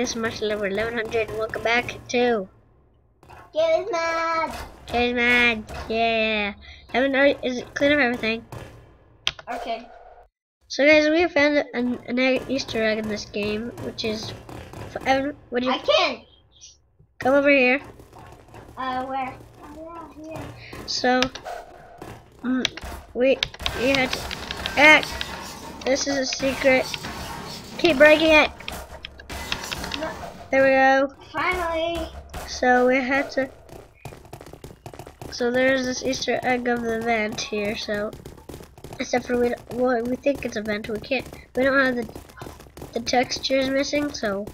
this is Moshilover 1100 and welcome back to Get mad. Games Mad. Yeah. Evan, are, is it clean up everything? Okay. So guys, we have found an, an egg, Easter egg in this game, which is, Evan, what do you, I can. come over here. Uh, where? Oh, yeah, here. So, mm, we, we had to, ah, this is a secret. Keep breaking it. There we go. finally. So we had to. So there's this Easter egg of the vent here. So except for we, well, we think it's a vent. We can't. We don't have the the textures missing. So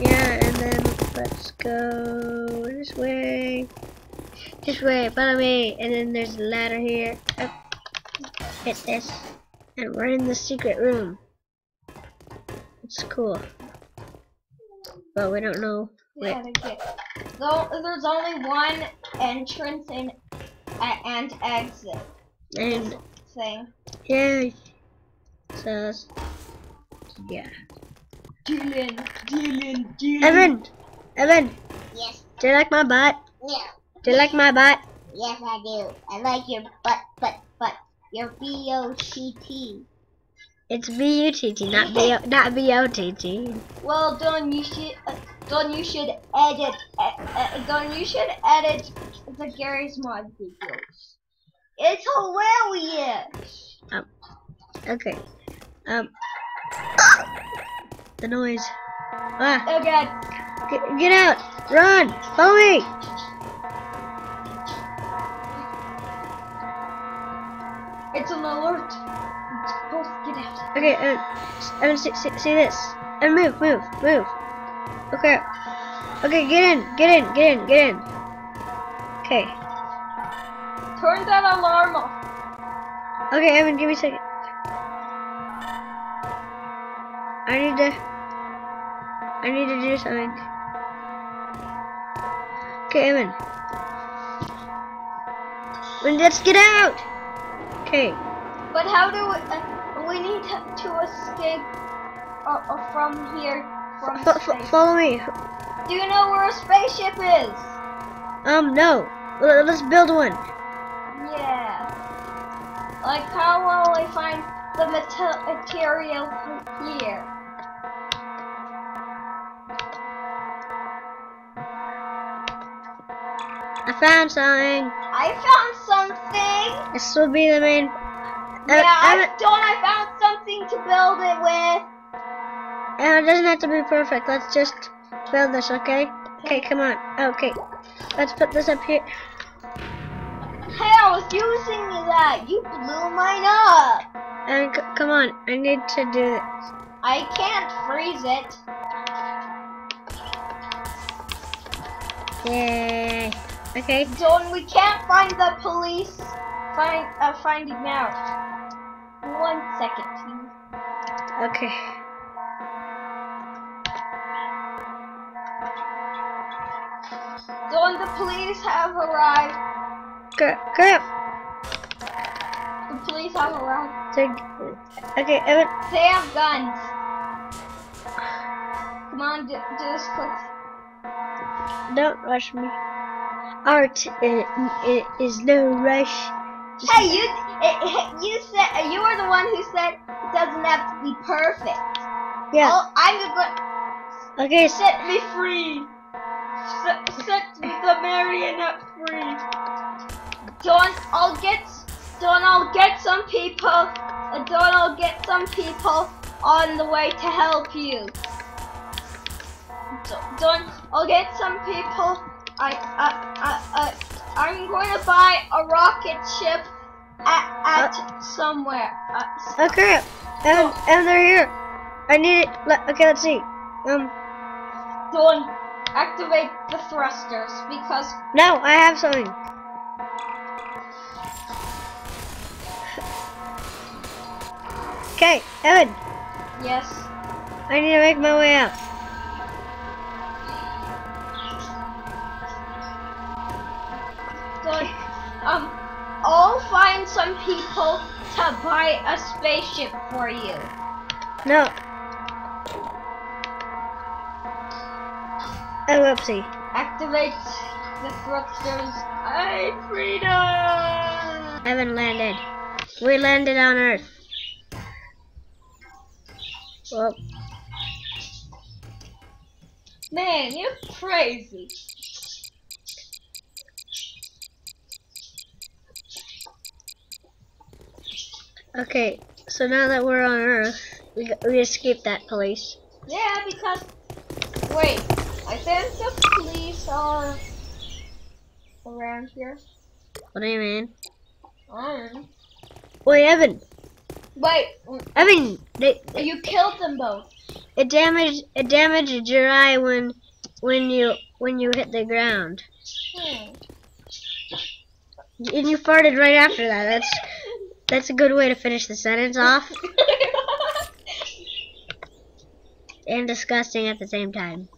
yeah, and then let's go this way. This way, follow me. And then there's a ladder here. Up. Hit this, and we're in the secret room. It's cool. But we don't know. Wait. Yeah. Though there's only one entrance and uh, and exit And thing. yeah, so that's- yeah. Dylan, Dylan, Dylan. Evan, Evan, Yes. do you like my butt? Yeah. Do you like my butt? Yes, I do. I like your butt, butt, butt. Your B O T T. It's B U T T, not B O, not B O T T. Well, Don, you should, uh, Don, you should edit, uh, uh, Don, you should edit the Garry's Mod videos. It's hilarious. Um, Okay. Um. The noise. Ah, Oh God, get, get out! Run! Follow me! it's an alert. It's supposed to get out. Okay, Evan, Evan, see, see, see this. And move, move, move. Okay. Okay, get in, get in, get in, get in. Okay. Turn that alarm off. Okay, Evan, give me a second. I need to. I need to do something. Okay, Evan. Then let's get out. Okay. But how do we, uh, we need to, escape uh, uh, from here, from space? follow me. Do you know where a spaceship is? Um, no. Let's build one. Yeah. Like, how will I find the mate- material here? I found something. I found something. This will be the main. Yeah, I don't. I found something to build it with. Evan, it doesn't have to be perfect. Let's just build this, okay? Okay, come on. Okay. Let's put this up here. Hey, I was using that. You blew mine up. And c- come on, I need to do this. I can't freeze it. Yay. Okay. Don, we can't find the police. Find uh, finding out. One second, please. Okay. Don, the police have arrived. Crap. Crap. The police have arrived. Okay, Evan. They have guns. Come on, do, do this quick. Don't rush me. Art i- is no rush. Just Hey, you, eh, you said you were the one who said it doesn't have to be perfect. yeah. Oh, I'm the Okay. Set me free. Set, set the marionette free. Don, I'll get, Don, I'll get some people. uh, Don, I'll get some people on the way to help you. Do- Don, I'll get some people. I, I, I, I, I'm going to buy a rocket ship at, at somewhere. Uh, s- oh crap. Evan, Evan, they're here. I need it. Le- okay, let's see. Um. Don, activate the thrusters because No, I have something. Okay, Evan, yes. I need to make my way out. Good. Um, all find some people to buy a spaceship for you. No. Oh, whoopsie. Activate the thrusters. I freedom! Heaven landed. We landed on Earth. Whoop. Man, you're crazy. Okay. So now that we're on Earth, we, we escaped that police. Yeah, because wait, I think the police are around here. What do you mean? Um, Wait, Evan. wait, Evan, they, you killed them both. it damaged it damaged your eye when when you when you hit the ground. Hmm. And you farted right after that. That's that's a good way to finish the sentence off. and disgusting at the same time.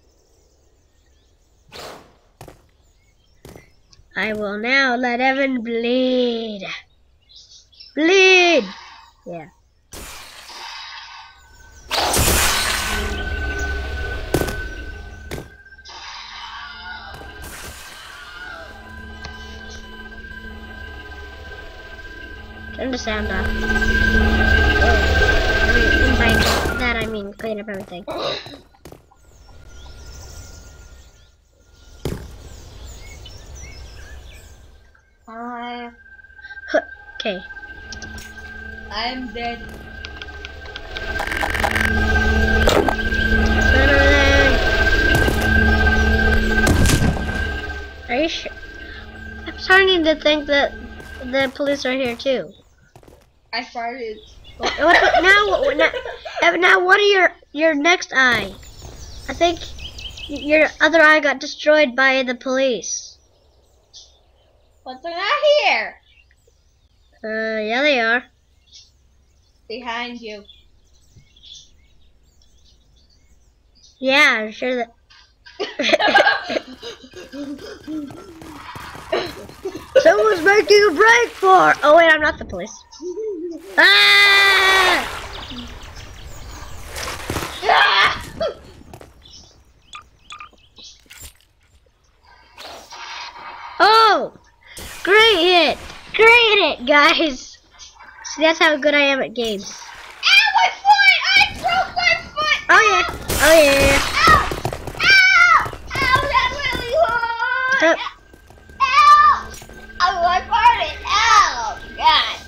I will now let Evan bleed. Bleed! Yeah. Turn the sound off. Oh, I mean, by that I mean clean up everything. I, Okay. I'm dead. Stand over there. Are you sure? I'm starting to think that the police are here too. I farted. What, what, now, what, now, now, what are your your next eye? I think your other eye got destroyed by the police. But they're not here. Uh, yeah, they are. Behind you. Yeah, I'm sure that. Someone's making a break for. Oh wait, I'm not the police. Ah! Oh, great hit! Great hit, guys. See, that's how good I am at games. Ow, my foot! I broke my foot! Oh yeah. Oh yeah. Ow! Ow! Ow, that really hurt! Uh, Ow! Oh, I farted! Ow! God.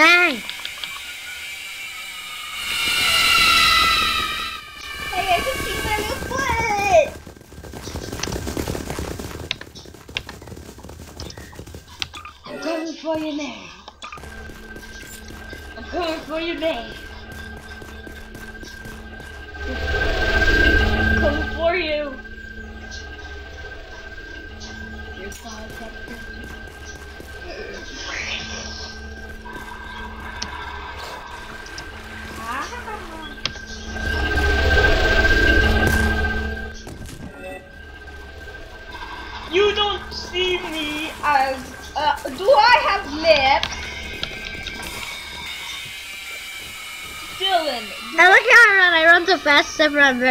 Hey,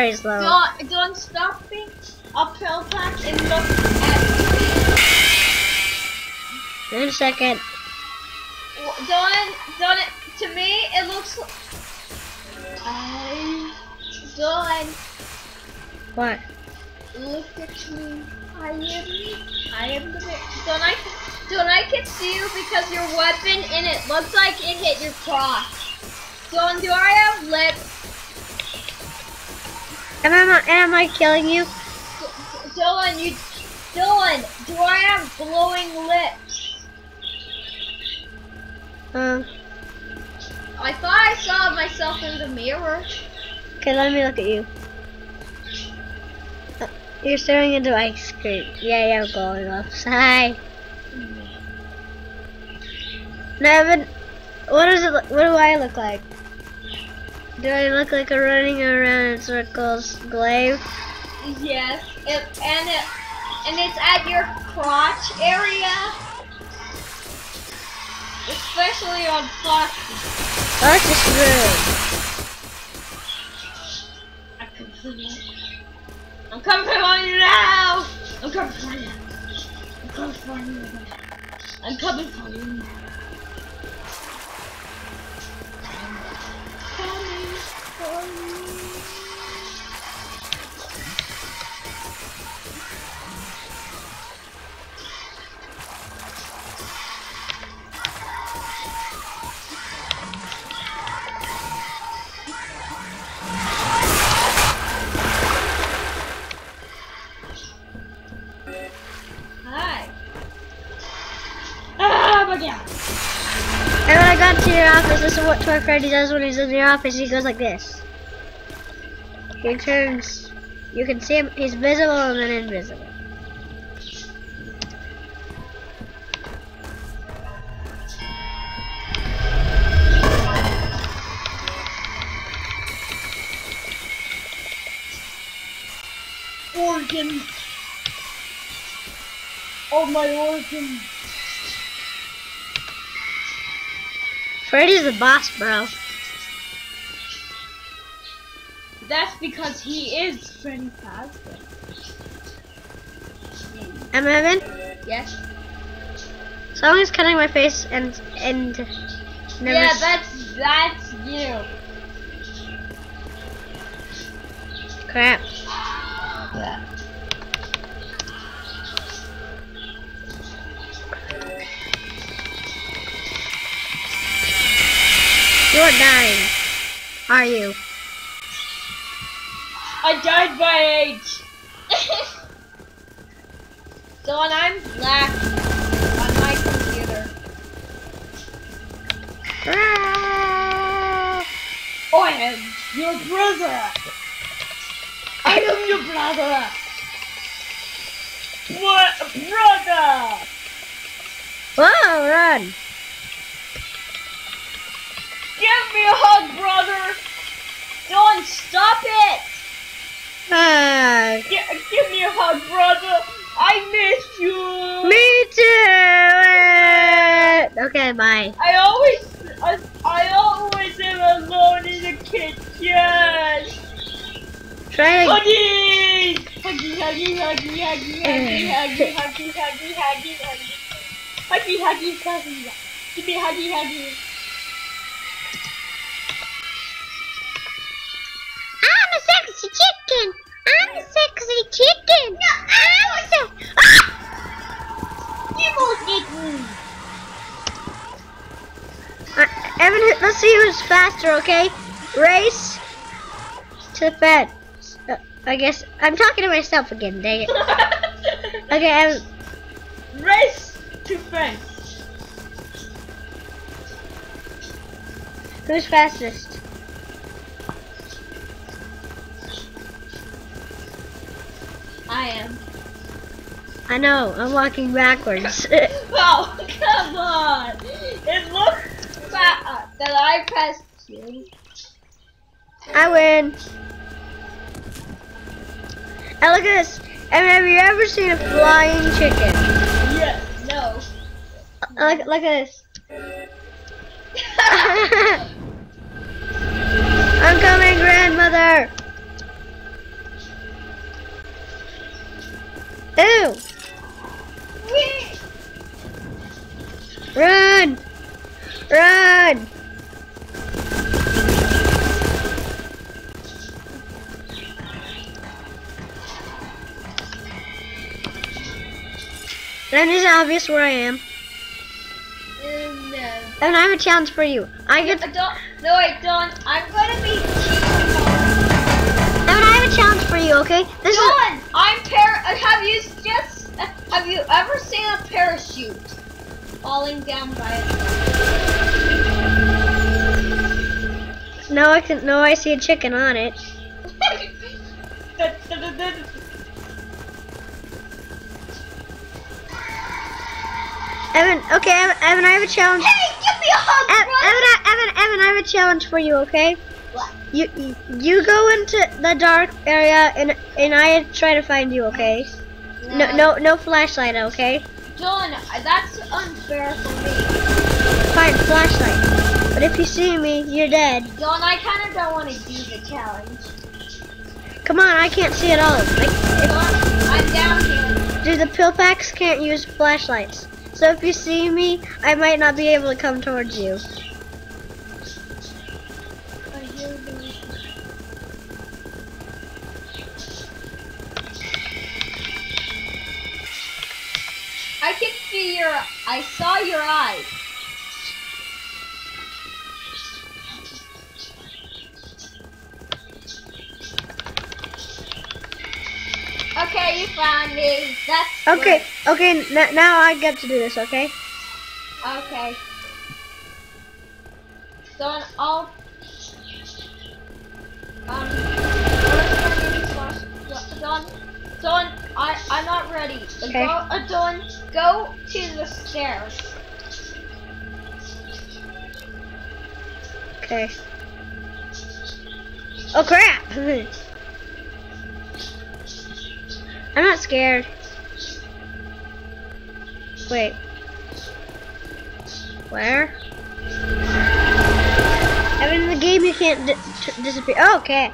except for very slow. don't don't stop me. Uphill back and look at In a second. Dylan, Dylan, to me it looks. like- I. Dylan, What? look at me. I am. I am the. Don't I? Don't I can see you because your weapon in it looks like it hit your crotch. Dylan, do I have lips? Am I, am I killing you? Dylan, you, Dylan, do I have glowing lips? Um, I thought I saw myself in the mirror. okay, let me look at you. Uh, You're staring into ice cream. Yeah, you're going off. Hi. Nevin, what does it? What do I look like? Do I look like a running around in circles glaive? Yes, it, and it, and it's at your crotch area, especially on Foxy. That's just rude. I can feel it. I'm coming for you now. I'm coming for you. I'm coming for you. I'm coming for you. now sorry. What Toy Freddy does when he's in your office. He goes like this. He turns. You can see him. He's visible and then invisible. Organs. Oh, my organs. Freddy's the boss, bro. That's because he is Freddy Fazbear. Am I'm Evan. Yes. Someone's cutting my face and and never. yeah, that's that's you. crap. You're dying. Are you? I died by age. Dawn, I'm black on my computer. Ah! I am your brother. I am your brother. What brother? Whoa, run! Give me a hug, brother. Dawn, stop it. Ah, Gi- give me a hug, brother. I miss you. me too. Okay, bye. I always, I, I always am alone in the kitchen. Try to. Huggy! Huggy, huggy, huggy, huggy, huggy, huggy, huggy, huggy, huggy, huggy. Huggy, huggy, huggy. Give me a huggy, huggy. I'm chicken. No, I'm a se- ah! Uh, Evan, let's see who's faster, okay? Race to the fence. Uh, I guess I'm talking to myself again. Dang it. Okay, Evan. Race to fence. Who's fastest? I am. I know. I'm walking backwards. Oh, come on! It looks fat that I passed you. I win. And look at this. Have you ever seen a flying chicken? Yes, no. Uh, Look, look at this. I'm coming, grandmother. Ew! Run! Run! Then it's obvious where I am. No. And I have a challenge for you. I get. I don't. No, I don't. I'm gonna be cheating. Evan, I have a challenge for you. Okay? This is. I'm par. Have you just? Have you ever seen a parachute falling down by itself? No, I can. No, I see a chicken on it. Evan, okay, Evan, Evan, I have a challenge. hey, give me a hug, Evan! Evan, Evan, Evan, I have a challenge for you, okay? You, you go into the dark area and and I try to find you, okay? No, no, no flashlight, okay? John, that's unfair for me. Fine, flashlight. But if you see me, you're dead. John, I kind of don't want to do the challenge. Come on, I can't see at all. Like, John, I'm down here. dude, the pill packs can't use flashlights. So if you see me, I might not be able to come towards you. I can see your. I saw your eyes. Okay, you found me. That's Okay, okay, n- now I get to do this, okay? Okay. Don, I'll. Um. Don, Don, I I'm not ready. Okay. Go, uh, Don, go to the stairs. Okay. Oh crap! I'm not scared. Wait. Where? Evan, in the game you can't di- disappear. Oh, okay.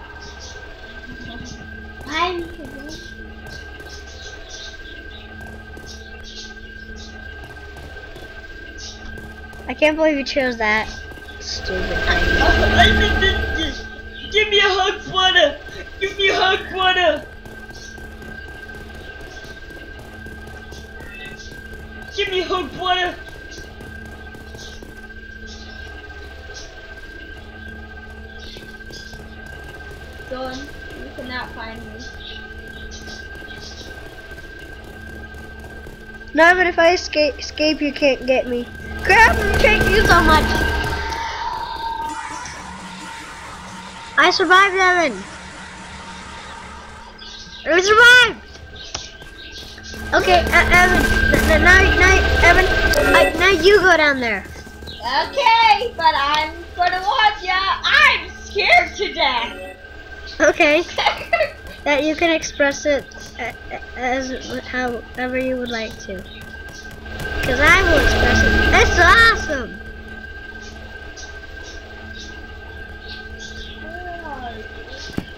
I can't believe you chose that. Stupid thing. Give me a hug, Flutter! Give me a hug, Flutter! Give me a hug, Flutter! Dylan, you cannot find me. No, but if I escape, escape, you can't get me. Crap! Hate you so much. I survived, Evan. I survived. Okay, uh, Evan. Now, now, Evan. Uh, now you go down there. Okay, but I'm gonna watch ya. I'm scared to death. Okay. That you can express it uh, as however you would like to. Cause I will express it. It's awesome.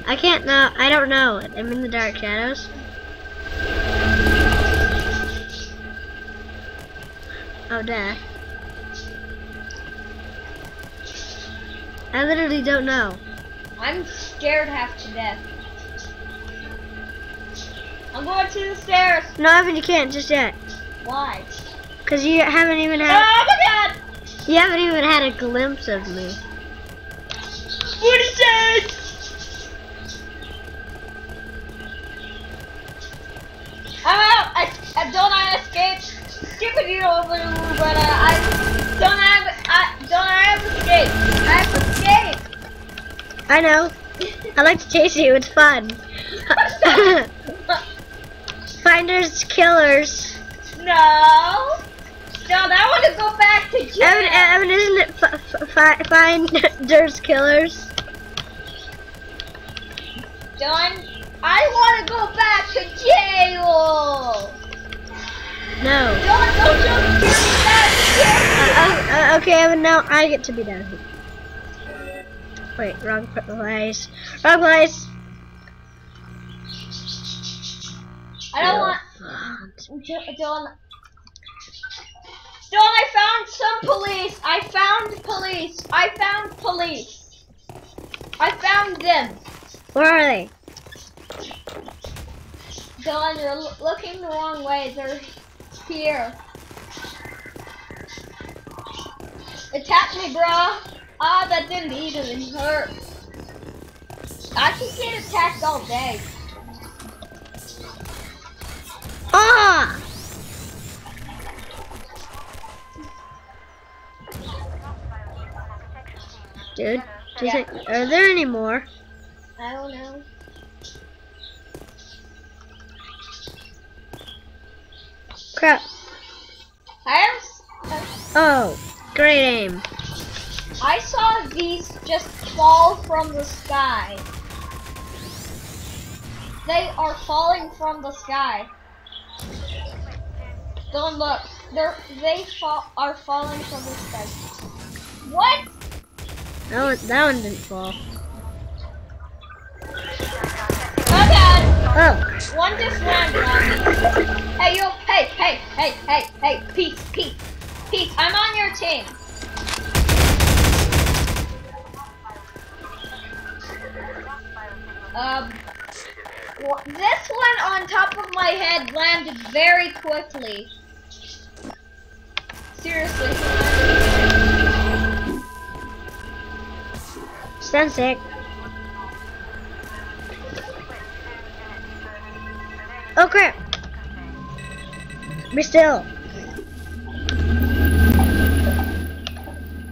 I can't know. I don't know. I'm in the dark shadows. Oh, duh. I literally don't know. I'm scared half to death. I'm going to the stairs. No, Evan, you can't just yet. Why? Cause you haven't even had. Oh my god! You haven't even had a glimpse of me. What is that? I'm out. I, I don't I escape. Skipping you over, but uh, I don't have. I don't I have escape. I have escape. I know. I like to chase you. It's fun. Finders, killers. no. Don't I want to go back to jail. Evan, Evan, isn't it f- f- fi- killers? Don, I want to go back to jail. No. Don, don't give me that Uh, uh, okay, Evan. Now I get to be down here. Wait, wrong place. Wrong place. I don't want. Don. Don, I found some police. I found police. I found police. I found them. Where are they? Don, you're looking the wrong way. They're here. Attack me, bruh. Ah, that didn't even hurt. I can get attacked all day. Dude. Yeah. are there any more? I don't know. Crap. I have. s- uh, Oh, great aim. I saw these just fall from the sky. They are falling from the sky. Don't look. They're they fall are falling from the sky. What? That one, that one didn't fall. Okay. Oh, One just landed on me. Hey you. Hey hey hey hey hey. Peace peace peace. I'm on your team. Um. This one on top of my head landed very quickly. Seriously. Stand sick. Oh crap. Be still.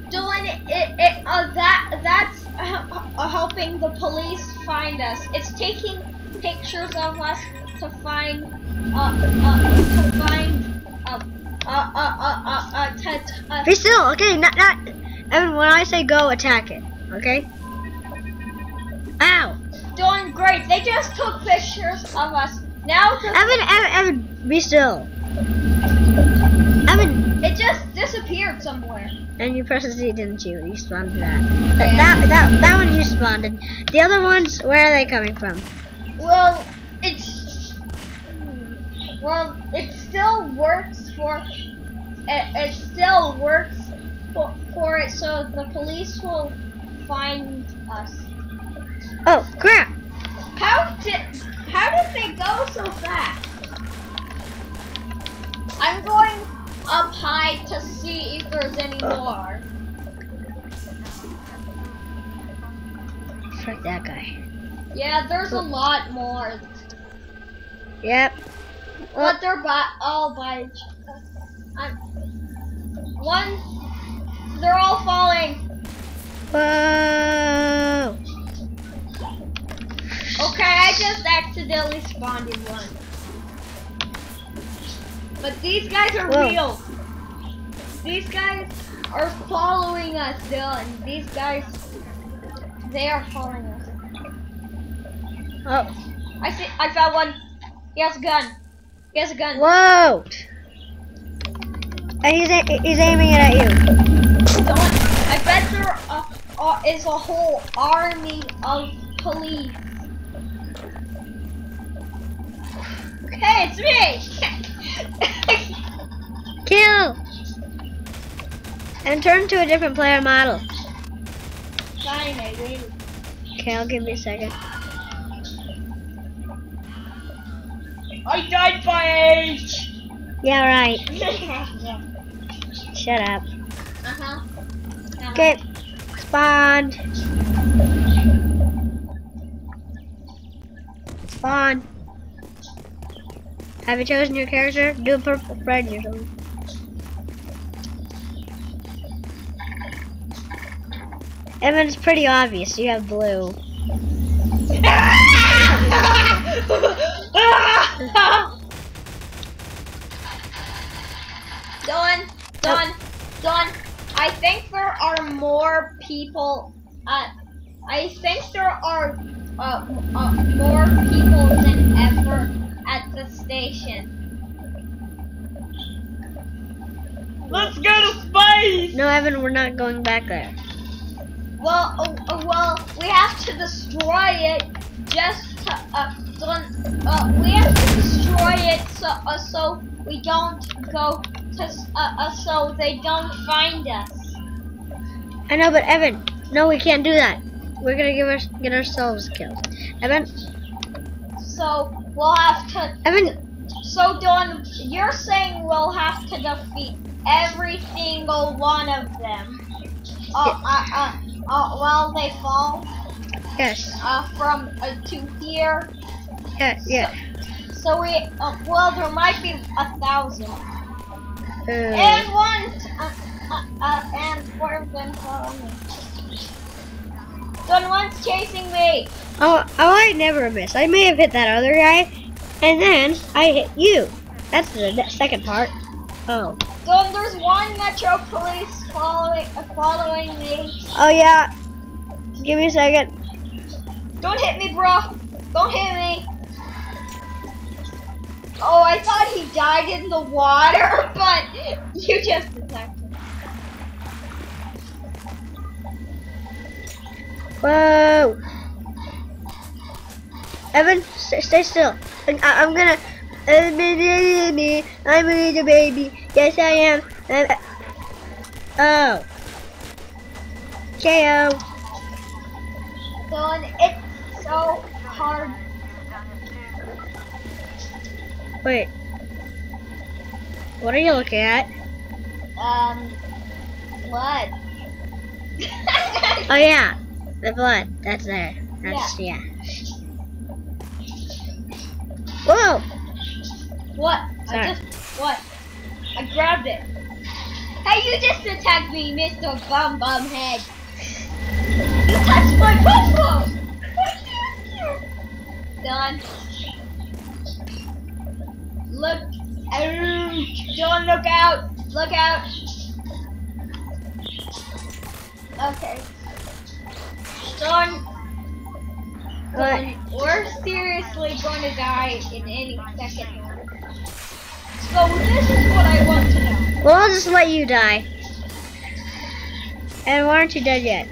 Doing it, it, it uh, that that's uh, uh, helping the police find us. It's taking pictures of us to find uh uh to find uh uh uh uh uh, uh, to, uh Be still. Okay, not not. Evan, when I say go, attack it. Okay. Ow. doing great. They just took pictures of us. Now Evan, Evan, Evan, be still. Evan, it just disappeared somewhere. and you pressed Z, didn't you? You spawned that. That, that, that, that one you spawned. The other ones, where are they coming from? Well, it's well, it still works for it, it still works for, for it, so the police will find us. Oh, crap. How did how did they go so fast? I'm going up high to see if there's any more. Frick that guy. Yeah, there's a lot more, Yep. but they're by all by. I'm one. They're all falling. Whoa. Okay, I just accidentally spawned in one. But these guys are Whoa. real. These guys are following us, Dylan. These guys, they are following us. Oh. I see. I found one. He has a gun. He has a gun. Whoa. And he's, a- he's aiming it at you. Don't- I bet there uh, uh, is a whole army of police. Hey, it's me. Kill. And turn to a different player model. Fine, I. Okay, I'll give you a second. I died by age. Yeah, right. Shut up. Uh huh. Okay. Spawn. Spawn. Have you chosen your character? Do a purple friend or something. Evan, it's pretty obvious. You have blue. Done, done, done. I think there are more people. Uh, I think there are uh, uh, more people than ever station. Let's go to space. No, Evan, we're not going back there. Well, uh, uh, well, we have to destroy it just to, uh, done, uh, we have to destroy it so, uh, so we don't go to, uh, uh, so they don't find us. I know, but Evan, no, we can't do that. We're gonna give us get ourselves killed. Evan, So we'll have to, Evan, so Dawn, you're saying we'll have to defeat every single one of them. Uh, uh, uh, uh, while they fall, yes, uh, from, uh, to here. yeah, yeah. So we, uh, well, there might be a thousand. Uh, And one, uh, uh, uh, and four of them follow me. Don, one's chasing me. Oh, oh, I never miss. I may have hit that other guy, and then I hit you. That's the second part. Oh. Don, there's one Metro Police following, uh, following me. Oh yeah. Give me a second. Don't hit me, bro. Don't hit me. Oh, I thought he died in the water, but you just attacked him. Whoa. Evan, stay, stay still. I, I'm gonna. I'm a baby. I'm a little baby. Yes, I am. I'm- oh. KO. It's so hard. Wait. What are you looking at? Um, blood. Oh yeah, the blood. That's there. That's yeah. Whoa! What? Sorry. I just what? I grabbed it. Hey, you just attacked me, Mr. Bum Bum Head. You touched my pom Done. Look. Um, don't look out. Look out. Okay. Don. Don, we're seriously going to die in any second. So this is what I want to know. Well, I'll just let you die. And why aren't you dead yet?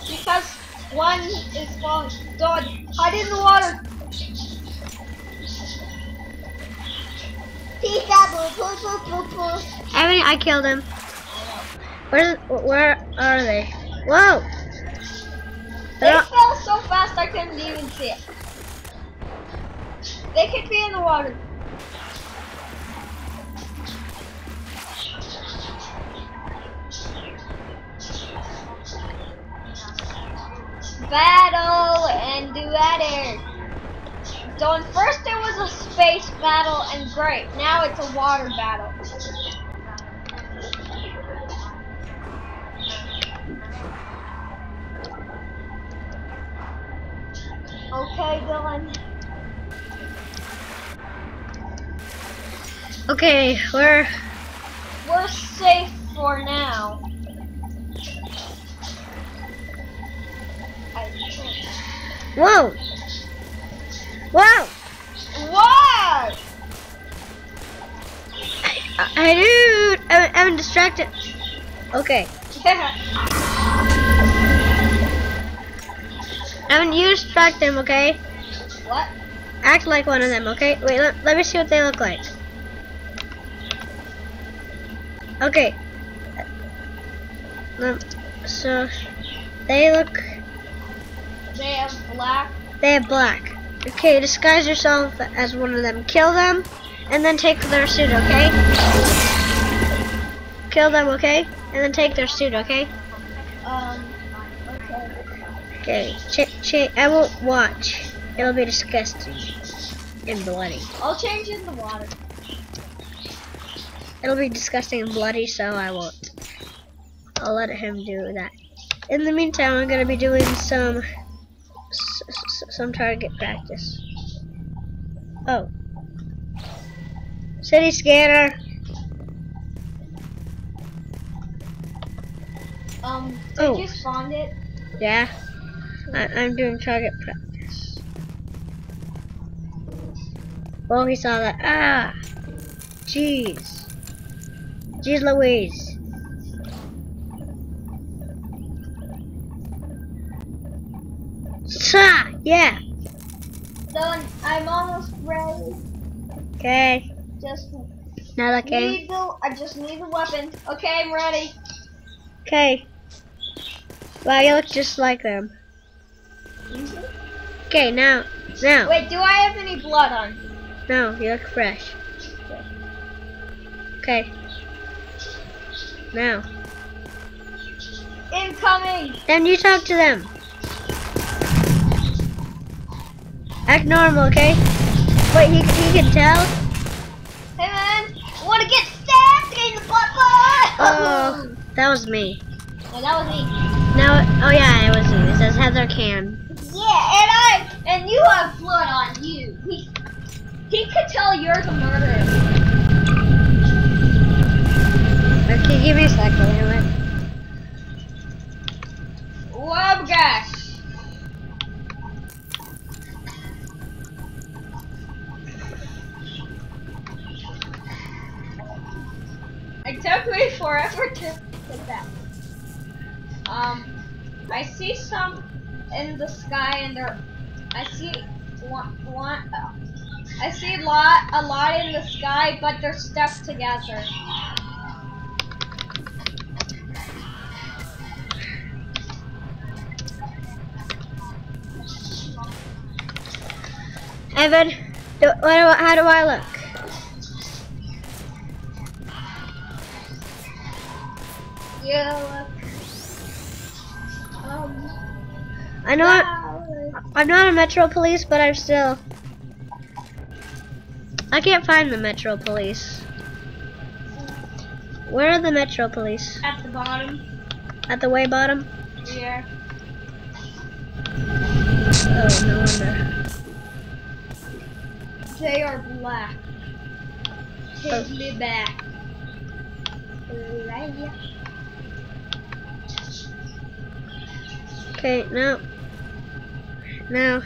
Because one is falling. Don, hide in the water. I mean, I killed him. Where's, where are they? Whoa! They They're fell so fast I couldn't even see it. They could be in the water. Battle and duetter. So first it was a space battle and great. Now it's a water battle. Okay, Dylan. Okay, we're We're safe for now. I whoa, whoa! What? I, I dude, I'm, I'm distracted. Okay, Evan, you distract them, okay? what? Act like one of them, okay? Wait, let, let me see what they look like. Okay. Um, so, they look, They have black. they have black. Okay, disguise yourself as one of them. Kill them, and then take their suit, okay? Kill them, okay? And then take their suit, okay? Um. Okay. Okay, ch- ch- I won't watch. It'll be disgusting and bloody. I'll change in the water. It'll be disgusting and bloody, so I won't. I'll let him do that. In the meantime, I'm gonna be doing some s- s- some target practice. Oh, city scanner. Um. Did Oh. you spawn it? Yeah, I- I'm doing target practice. Oh, he saw that. Ah, jeez, jeez, Louise. Sa, yeah. Done. I'm almost ready. Okay, Just now that came. need the. I just need the weapon. Okay, I'm ready. Okay. Wow, you look just like them. Okay, now, now, Wait, do I have any blood on? no, you look fresh. Okay. Now, Incoming. then you talk to them. Act normal, okay? Wait, he, he can tell? Hey man, want to get stabbed in the butt? Oh, that was me. No, that was me. No, oh yeah, it was me. It says Heather Can. Yeah, and I and you have blood on you. He he could tell you're the murderer. Okay, give me a second. Damn it. Whoa, gosh. It took me forever to get that. Um, I see some in the sky, and there. I see one. one uh, I see a lot, a lot in the sky, but they're stuck together. Evan, do, what how do I look? You look. I know I, wow. I'm not a Metro Police, but I'm still. I can't find the Metro Police. Where are the Metro Police? At the bottom. At the way bottom? Yeah. Oh, no wonder. They are black. Take Oh. me back. Right. Okay, no. No.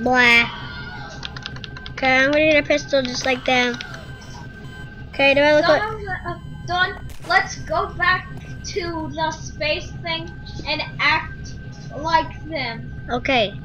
Blah. Okay, I'm gonna need a pistol just like them. Okay, do I look like. Uh, Don, let's go back to the space thing and act like them. Okay.